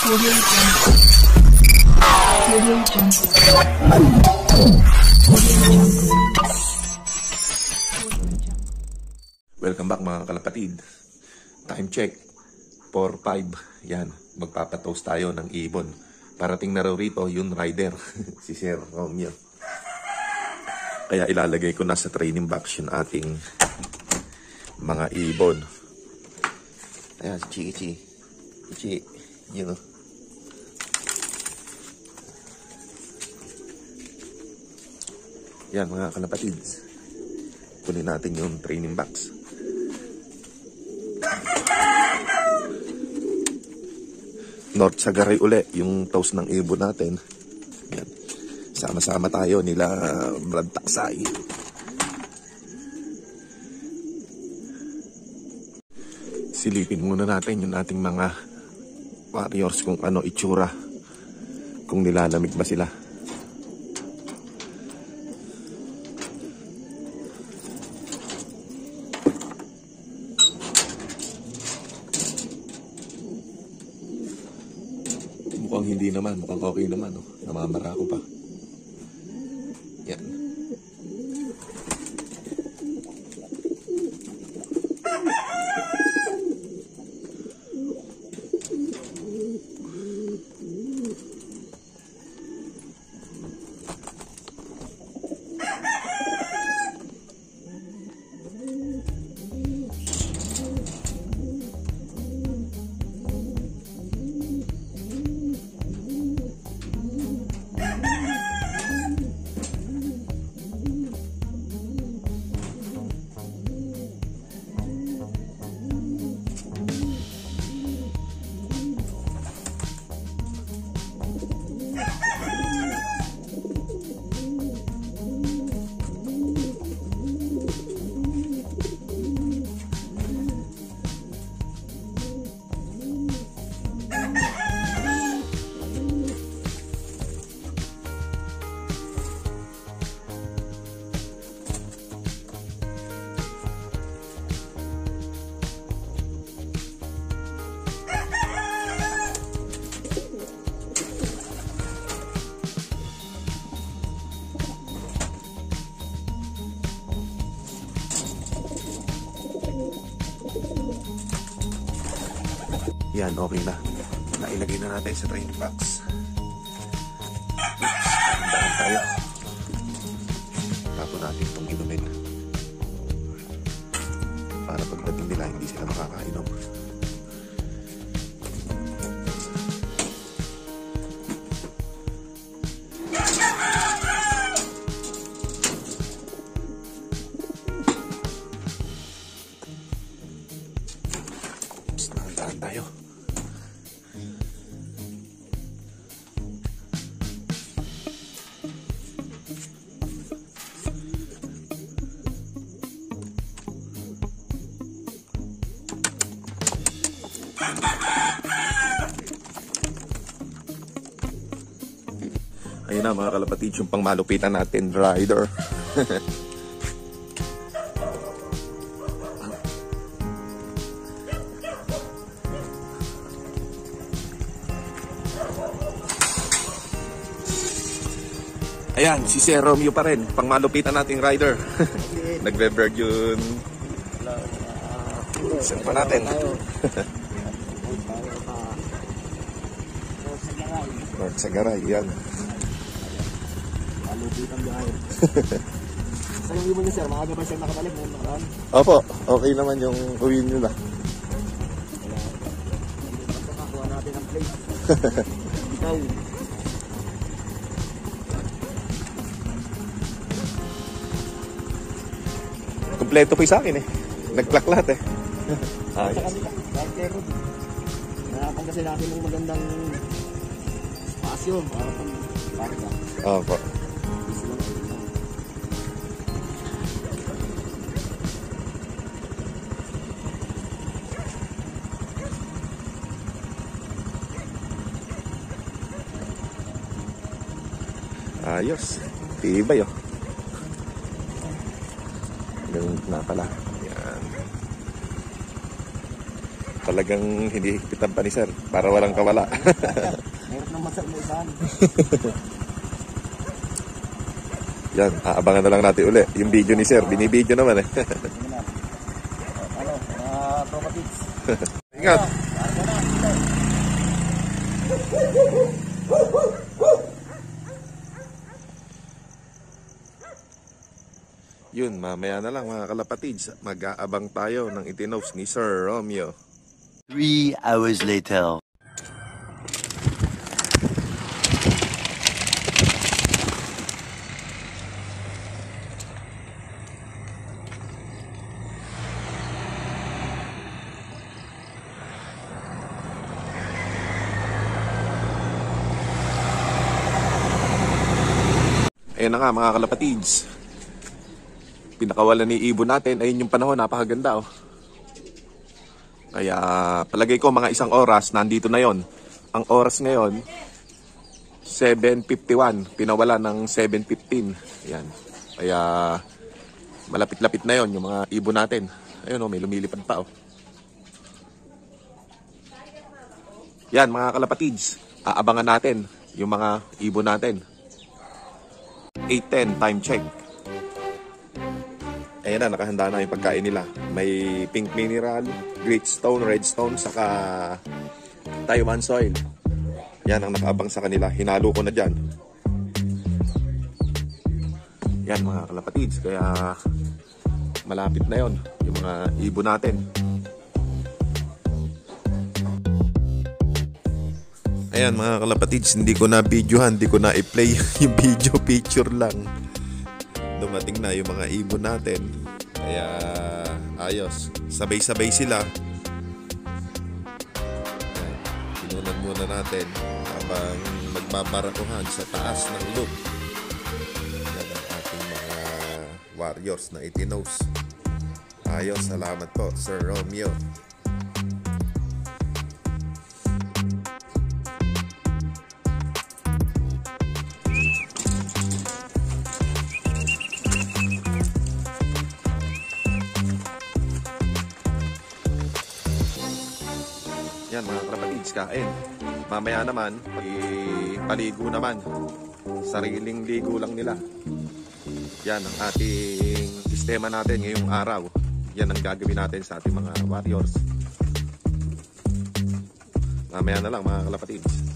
Audio. Welcome back mga kalapatid. Time check. 4-5. Yan. Magpapatoast tayo ng ibon. Parating na raw rito yung rider. si Sir Romeo. Kaya ilalagay ko na sa training box yung ating mga ibon. Ayan, si Chiki Chi. Chi. Yun o. Yan mga kalapatid. Kunin natin yung training box. North Sagaray uli, yung toast ng ibon natin. Yan. Sama-sama tayo nila Brad Taksay. Silipin muna natin yung ating mga warriors kung ano itsura. Kung nilalamig ba sila. Mukhang hindi naman, mukhang okay naman. Oh. Namamara ko pa. Yan, okay na. Nailagay na natin sa training box. Dahan tayo. Tapon natin itong inumin. Para pagdating nila, hindi sila makakainom. Ayun na mga kalapatid, yung pang malupitan natin, rider. Ayan, si Sir Romeo pa rin, pang malupitan nating rider. Nagbe-bird yun. Saan pa natin? North Sagaray, yan. Malupit ang biyahe. Sa yung ibon niya sir, maaga pa siya nakabalik noong nakaraan. Opo, okay naman yung uwi nyo na. Basta nakuha natin ang plate. Ikaw, Kompleto po yung sa akin eh. Nag-clock lahat eh. Ayos. kahit kay Rod. Nakapan kasi natin ng magandang spasyo para pag parka. Ayos. Tibay oh. Na pala. Yan. Talagang hindi higpitan pa ni sir para walang kawala. Meron naman sa isahan. Yan, aabangan na lang natin uli. Yung video ni sir, binibideo naman eh. Ano, mga tropa tips. Ingat! Yun, mamaya na lang mga kalapatids. Mag-aabang tayo ng itinos ni Sir Romeo. Three hours later. Ayan na nga mga kalapatids. Pinakawalan ni Ibon natin. Ayun yung panahon, napakaganda oh. Kaya palagay ko mga isang oras, nandito na yon. Ang oras ngayon, 7.51. Pinawala ng 7.15. Ayan. Kaya malapit-lapit na yon yung mga ibon natin. Ayun oh, may lumilipad pa oh. Yan mga kalapatids, aabangan natin yung mga ibon natin. 8.10 time check. Ayan na, nakahanda na yung pagkain nila. May pink mineral, great stone, red stone, saka Taiwan soil. Yan ang nakaabang sa kanila. Hinalo ko na dyan. Yan mga kalapatids. Kaya malapit na yon yung mga ibon natin. Ayan mga kalapatids, hindi ko na videohan, hindi ko na i-play yung video picture lang. Dumating na yung mga ibon natin. Kaya ayos, sabay-sabay sila. Ayan, Pinunan muna natin habang magbabarakuhan sa taas ng loop. Yan ang ating mga warriors na itinos. Ayos, salamat po Sir Romeo. Yan mga kapatids, kain. Mamaya naman, ipaligo naman. Sariling ligo lang nila. Yan ang ating sistema natin ngayong araw. Yan ang gagawin natin sa ating mga warriors. Mamaya na lang mga kalapatids.